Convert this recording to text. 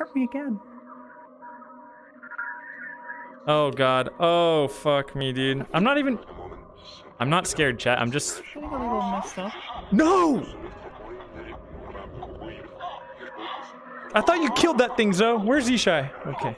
hurt me again. Oh god. Oh fuck me, dude. I'm not even. I'm not scared, chat. I'm just. No! I thought you killed that thing, Zoe. Where's Ishai? Okay.